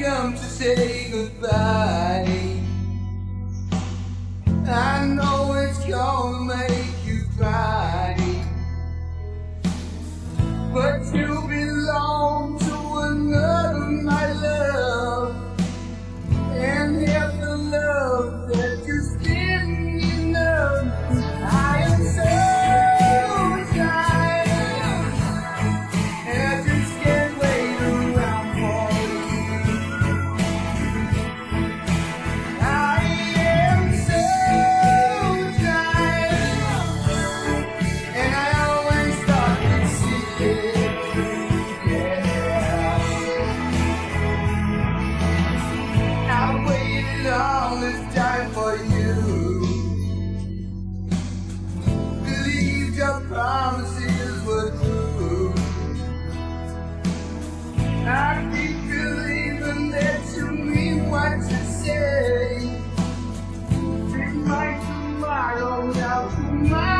come to say goodbye. my